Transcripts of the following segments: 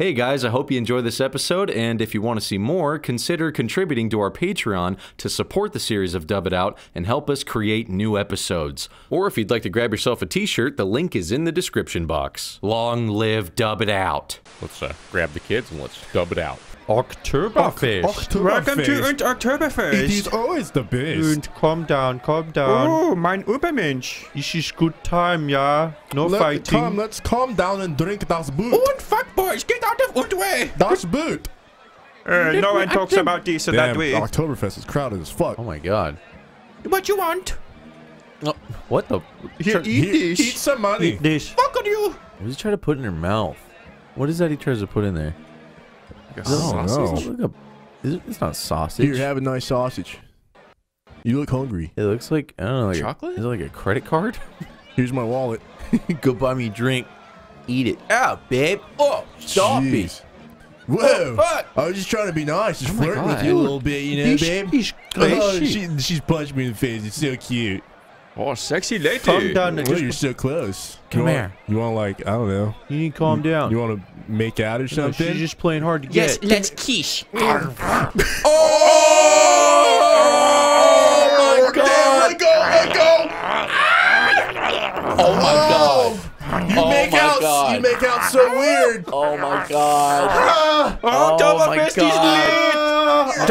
Hey guys, I hope you enjoyed this episode, and if you want to see more, consider contributing to our Patreon to support the series of Dub It Out and help us create new episodes. Or if you'd like to grab yourself a t-shirt, the link is in the description box. Long live Dub It Out. Let's uh, grab the kids and let's dub it out. Oktoberfest. Welcome to und Oktoberfest. It is always the best. Und calm down, calm down. Oh, mein Übermensch. This is good time, yeah? No Let, Tom, let's calm down and drink das Boot. Und fuckboys, get out of the way. Das Boot. Uh, no one talks about this or that way. Oktoberfest is crowded as fuck. Oh my god. What you want? Oh, what the? Here, Try- eat Eat, this. eat some money. this. Fuck on you. What he try to put in her mouth? What is that he tries to put in there? Oh, Sausage? no. Look up- is it- It's not sausage. Here, have a nice sausage. You look hungry. It looks like I don't know. Like a- Chocolate? is it like a credit card? Here's my wallet. Go buy me a drink. Eat it. Ah, babe. Oh, stop it. Jeez. Whoa! fuck? I was just trying to be nice, just Oh flirting with you a little bit, you know, This babe. is Oh, she, she's punched me in the face. It's so cute. Oh, sexy lady. Calm down. and Oh, just- you're so close. Come you want, here. You want like I don't know. You need to calm down. You want to make out or No, something? she's just playing hard to get. let's quiche. oh my god! Let go! Let go! Oh my god. You Oh make out. God. You make out so weird. Oh my god. Ah! Oh my Oktoberfest is God.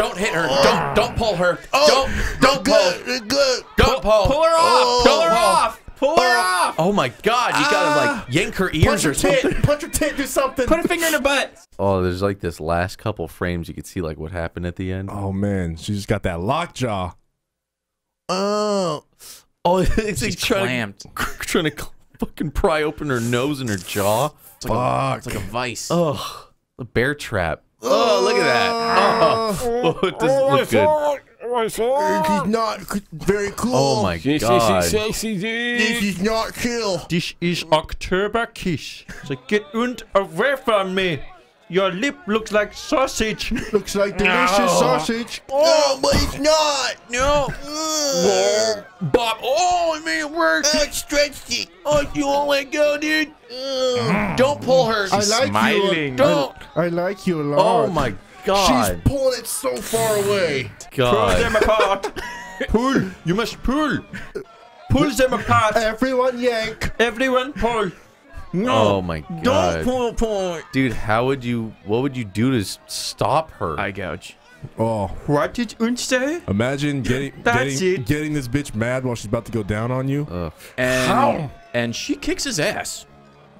Lit. Don't hit her. Don't oh. don't pull her. Oh, don't don't pull. good. Good. Don't pull. Pull her off. Oh. Pull her off. Pull her oh. off. Oh my god, you gotta like ah. yank her ears Punch or her tit. something. Punch her tit. Do something. Put a finger in her butt. Oh, there's like this last couple frames you could see like what happened at the end. Oh man, she just got that lockjaw. Oh. Oh, it's like trying, trying to fucking pry open her nose and her jaw. It's like, a, Fuck. it's like a vice. Oh, the bear trap. Oh, look at that. Oh, oh it doesn't look oh, good. He's not very cool. Oh my god. This is not chill. This is Oktoberkiss. So get und away from me. Your lip looks like sausage. Looks like delicious No. sausage. Oh, but it's not. No. Ugh. Bob. Oh, it made it work. Uh, oh, it stretched it. Oh, you won't let go, dude. Ugh. Don't pull her. I like smiling. you. Don't. I, I like you a lot. Oh my God. She's pulling it so far away. God. Pull them apart. Pull. You must pull. Pull them apart. Everyone yank. Everyone pull. No. Oh my god. Don't pull, pull. Dude, how would you? What would you do to stop her? I gouge. Oh, What did you say? imagine getting That's getting it. getting this bitch mad while she's about to go down on you. Ugh. And, How? And she kicks his ass.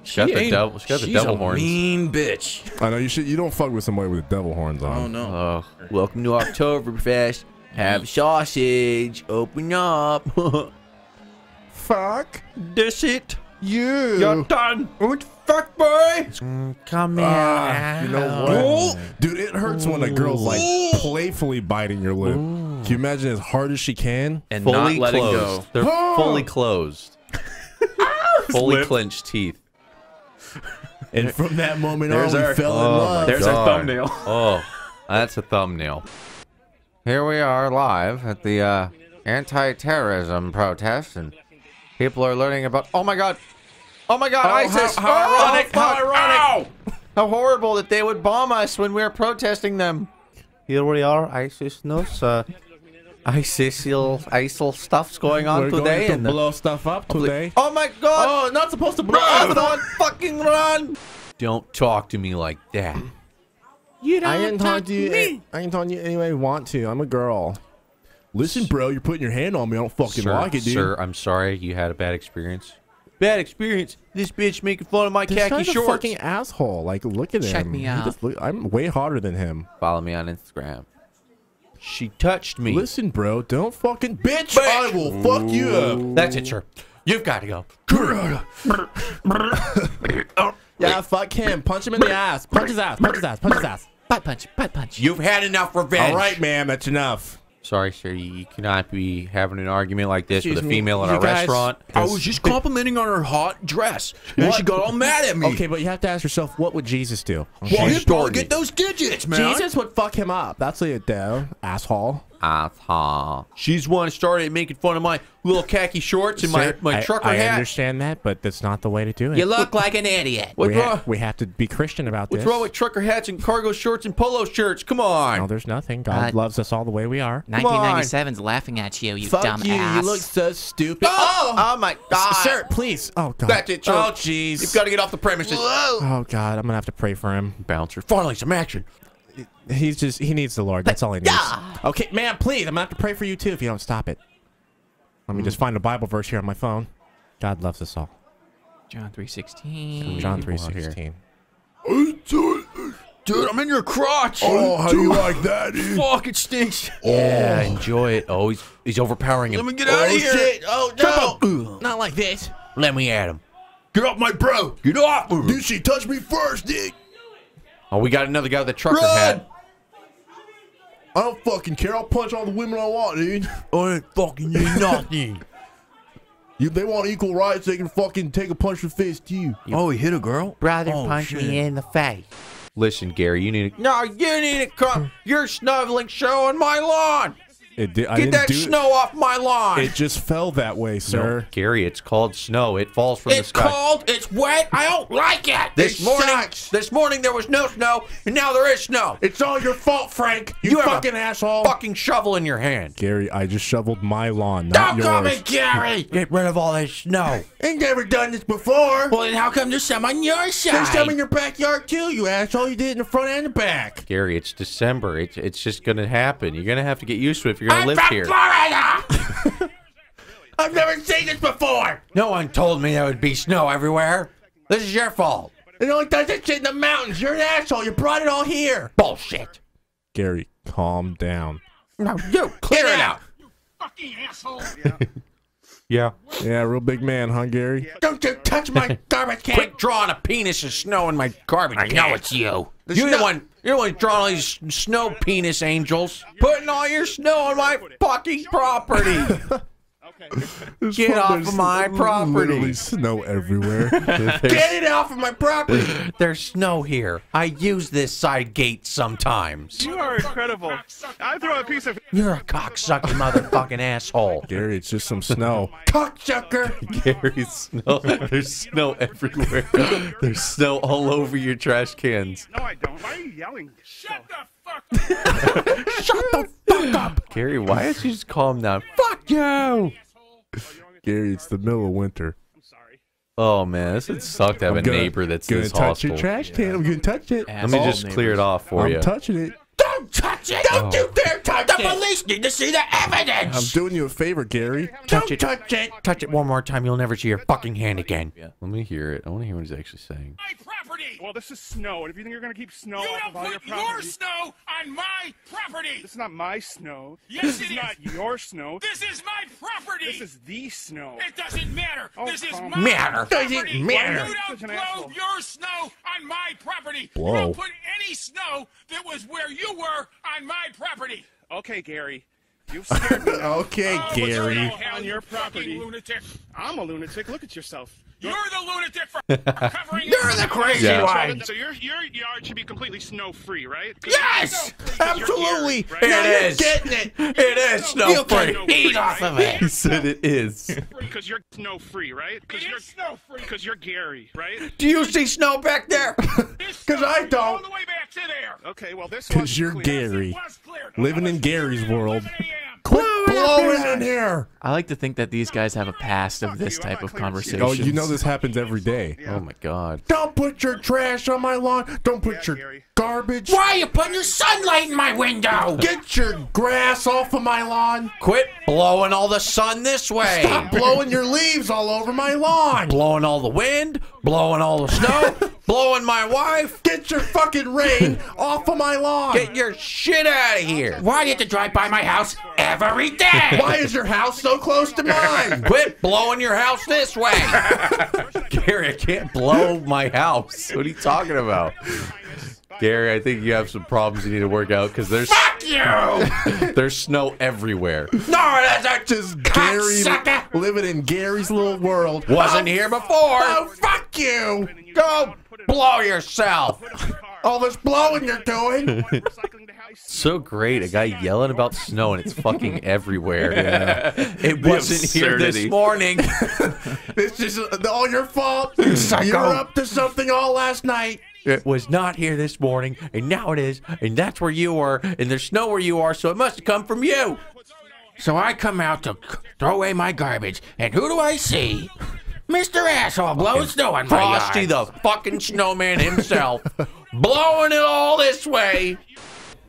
She got the ain't- devil. She got the she's devil a horns. mean bitch. I know you should. You don't fuck with somebody with devil horns on. Oh no. Oh, welcome to Oktoberfest. Have sausage. Open up. Fuck That's it. You. You're done. Und fuck boy. Come here. Ah, you know what? Dude, it hurts when a girl's like playfully biting your lip. Can you imagine as hard as she can? And Fully not letting closed. go. They're Oh. fully closed. fully Lip. clenched teeth. And from that moment There's on, our- we fell Oh, in love. There's God. our thumbnail. Oh, that's a thumbnail. Here we are live at the uh, anti-terrorism protest, and people are learning about. Oh my God! Oh my God! ISIS! how- how Oh, ironic, how ironic. Ow! How horrible that they would bomb us when we are protesting them. Here we are, ISIS knows. Uh, ISIL, ISIL stuff's going on We're today, going to and blow stuff up today. Oh my God! Oh, not supposed to blow. Run, run, fucking run! Don't talk to me like that. You don't I ain't talk to you. I ain't talking to you any way I want to. I'm a girl. Listen, bro, you're putting your hand on me. I don't fucking sir, like it, dude. Sir, I'm sorry you had a bad experience. Bad experience? This bitch making fun of my This khaki guy's a shorts. fucking asshole. Like, look at Check him. me out. just look- I'm way hotter than him. Follow me on Instagram. She touched me. Listen, bro, don't fucking bitch. I will fuck you up. That's it, sir. You've got to go. Yeah, fuck him. Punch him in the ass. Punch his ass. Punch his ass. Punch his ass. Butt punch. Butt punch. You've had enough revenge. All right, ma'am. That's enough. Sorry, sir. You cannot be having an argument like this Excuse with a me, female in you a guys- restaurant. I was just complimenting on her hot dress. And she got all mad at me. Okay, but you have to ask yourself, what would Jesus do? Well, She he'd probably get those digits, man. Jesus would fuck him up. That's what it do, asshole. Asshole. She's one started making fun of my little khaki shorts and my, Sir, my I- trucker I, hat. I understand that, but that's not the way to do it. You look like an idiot. What's we, ha- we have to be Christian about What's this. wrong with trucker hats and cargo shorts and polo shirts? Come on. no, there's nothing. God Uh, loves us all the way we are. 1997's laughing at you, you dumb you. ass. You look so stupid. Oh, oh my God. Sir, please. Oh God. That's it, sir. Oh, jeez. You've got to get off the premises. Oh God, I'm gonna have to pray for him. Bouncer. Finally, some action. He's just he needs the Lord. That's all he needs. Okay, man, please. I'm gonna have to pray for you too if you don't stop it. Let me just find a Bible verse here on my phone. God loves us all. John 3.16. John people out three sixteen. Dude, I'm in your crotch. Oh, how you like that, dude? Fuck, it stinks. Yeah, enjoy it. Oh, he's, he's overpowering him. Let me get out of oh, here. shit. Oh, no. Not like this. Let me at him. Get off my bro. Get off. Uh-huh. Dude, she touched me first, dude. Oh, we got another guy with a trucker Run. hat. I don't fucking care. I'll punch all the women I want, dude. Oh, I ain't fucking you nothing. You, they want equal rights. They can fucking take a punch to the face too. oh, he hit a girl? Brother Oh, punched shit. me in the face. Listen, Gary, you need to. No, you need to come. You're snuggling show on my lawn. It did. I Get didn't that do snow off my lawn. it. It just fell that way, No, sir. Gary, it's called snow. It falls from the sky. it's cold. It's wet. I don't like it. This It morning, sucks. this morning there was no snow, and now there is snow. It's all your fault, Frank. You, You have a fucking asshole. Fucking shovel in your hand. Gary, I just shoveled my lawn, not Don't call me Gary. Get rid of all this snow. Ain't never done this before. Well, then how come there's some on your side? There's some in your backyard too, you asshole. You did it in the front and the back. Gary, it's December. It's, it's just going to happen. You're going to have to get used to it if you're going I'm live from here. Florida. I've never seen this before. no one told me there would be snow everywhere. This is your fault. It only does that shit in the mountains. You're an asshole. You brought it all here. Bullshit. Gary, calm down. No, you clear it out. You fucking asshole. Yeah. Yeah, real big man, huh, Gary? Don't you touch my garbage can. Quit drawing a penis of snow in my garbage can. I know it's you. You're the one. You're the one drawing all these snow penis angels. Putting all your snow on my fucking property. Get off of my property. Literally snow everywhere. Get it off of my property. There's snow here. I use this side gate sometimes. You are incredible. I throw a piece of You're a cocksucking motherfucking asshole. Gary, it's just some snow. Cocksucker. Gary, snow. There's snow everywhere. There's snow all over your trash cans. No, I don't. Why are you yelling? Shut the fuck up. Shut the fuck up. Gary, why don't you just calm down? Fuck you. Gary, it's the middle of winter. I'm sorry. Oh man, this would suck to have a gonna- neighbor that's Gonna this touch hostile. your trash can. I'm gonna touch it. Let me Asshole just clear it off for you. I'm you. touching it. Don't touch it. Oh. Don't you dare touch it. The police need to see the evidence. I'm doing you a favor, Gary. Don't touch it. Touch it one more time. You'll never see your fucking hand again. Yeah. Let me hear it. I want to hear what he's actually saying. My property. Well, this is snow, and if you think you're gonna keep snow You off don't of your put your snow on my property. This is not my snow. Yes, this it is is. not your snow. This is my property. This is the snow. It doesn't matter. Oh, this is my. Matter. property. Doesn't matter. You don't blow asshole. your snow on my property. Blow. You don't put any snow that was where you were on my property. Okay, Gary. You've scared me. Okay, Oh, Gary. what the hell, On your property. lunatic. I'm a lunatic. Look at yourself. You're the lunatic for covering You're the crazy Yeah. one. So your your yard should be completely snow free, right? Yes, absolutely. It is. getting it. It is snow free. Eat off of it. He said it is. Because you're snow free, right? Because you're snow free. because you're Gary, right? Do you see snow back there? Because I don't. All the way back to there. Okay, well this Cause you're clear. Gary. Living in Gary's world. 11 Blowing in here. I like to think that these guys have a past of this type of conversation. Oh, you know this happens every day. Oh my god. Don't put your trash on my lawn. Don't put your Gary. garbage. Why are you putting your sunlight in my window? Get your grass off of my lawn. Quit blowing all the sun this way. Stop blowing your leaves all over my lawn. blowing all the wind, blowing all the snow, blowing my wife. Get your fucking rain off of my lawn. Get your shit out of here. Why do you have to drive by my house every day? Why is your house so close to mine? Quit blowing your house this way. Gary, I can't blow my house. What are you talking about? Gary, I think you have some problems you need to work out because there's Fuck you! there's snow everywhere. No, that's a Just Gary cocksucker. living in Gary's little world. Wasn't here oh, before. Oh, fuck you! Go blow yourself. All this blowing you're doing. Recycling the house. So great, a guy yelling about snow and it's fucking everywhere. it wasn't here this morning. this just uh, all your fault. You were up to something all last night. It was not here this morning, and now it is, and that's where you were, and there's snow where you are, so it must have come from you. So I come out to throw away my garbage, and who do I see? Mr. Asshole blowing snow on my Frosty yard. the fucking snowman himself, blowing it all this way.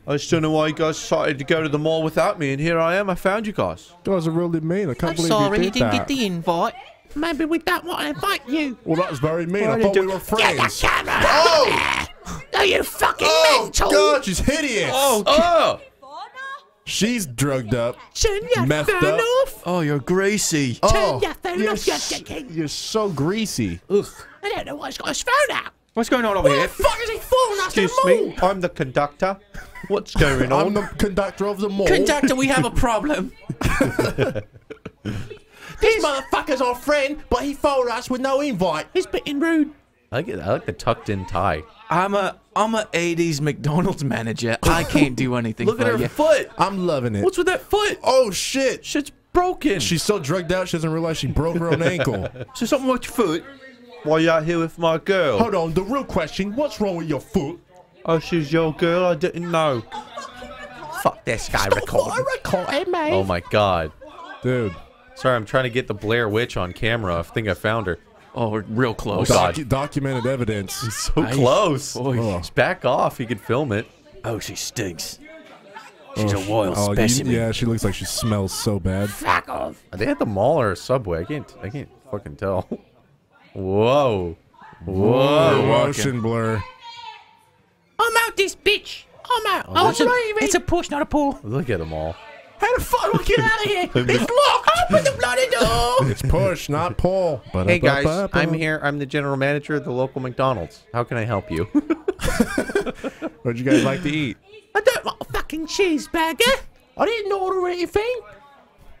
I just don't know why you guys decided to go to the mall without me, and here I am. I found you guys. That was really mean. I can't believe you did that. Get the invite. Maybe we don't want to invite you. Well, that was very mean. I thought we were friends. Get the camera! Oh! Are you fucking Oh, mental? God, she's hideous. Oh! oh! She's drugged up. Turn your Messed phone up. off. Oh, you're greasy. Oh, your phone you're, off, you s- dickhead. you're so greasy. I don't know why he's got his phone out. What's going on over Where here? the fuck is he falling us Excuse me, I'm the conductor. What's going on? I'm the conductor of the mall. Conductor, we have a problem. This motherfucker's our friend, but he followed us with no invite. He's being rude. I like it. I like the tucked in tie. I'm a I'm a 80s McDonald's manager. I can't do anything Look for at her you. foot. I'm loving it. What's with that foot? Oh shit! Shit's broken. She's so drugged out she doesn't realize she broke her own ankle. So something with your foot? Why you out here with my girl? Hold on, the real question: What's wrong with your foot? Oh, she's your girl. I didn't know. Fuck this guy recording. oh my god. Dude, Sorry, I'm trying to get the Blair Witch on camera. I think I found her. Oh, we're real oh, close. God. docu- documented evidence. He's So close. Oh. Just back off. He could film it. Oh, she stinks. She's oh, a royal oh, you- specimen. yeah, she looks like she smells so bad. Fuck off. Are they at the mall or a subway? I can't. I can't fucking tell. Whoa. Whoa. Motion blur. I'm out this bitch. I'm out. Oh, it's, a, it's a push, not a pull. Look at them all. How the fuck do I get out of here? It's locked. Open the bloody door. It's push, not pull. Hey guys, I'm here. I'm the general manager of the local McDonald's. How can I help you? What'd you guys like to eat? I don't want a fucking cheeseburger. I didn't order anything.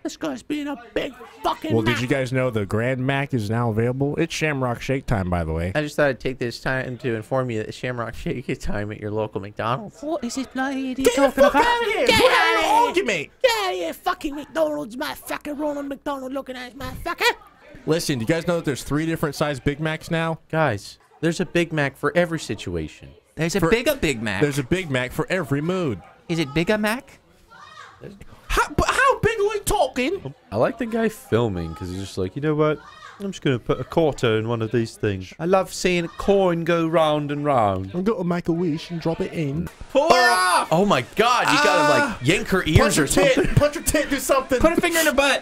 This guy's being a big fucking Well, Mac. did you guys know the Grand Mac is now available? It's Shamrock Shake time, by the way. I just thought I'd take this time to inform you that Shamrock Shake is time at your local McDonald's. What is this bloody idiot Get the talking fuck about? out of here! Get We're out having of an here! argument! Get out of here, fucking McDonald's, motherfucker. Ronald McDonald looking at his motherfucker. Listen, do you guys know that there's three different size Big Macs now? Guys, there's a Big Mac for every situation. There's a For- bigger Big Mac. There's a Big Mac for every mood. Is it bigger Mac? How, but how big are we talking? I like the guy filming because he's just like, you know what? I'm just going to put a quarter in one of these things. I love seeing a coin go round and round. I'm going to make a wish and drop it in. Pull her off! Oh my god, you gotta like ah. yank her ears or her tit! something. Punch her tit, do something! Put a finger in her butt.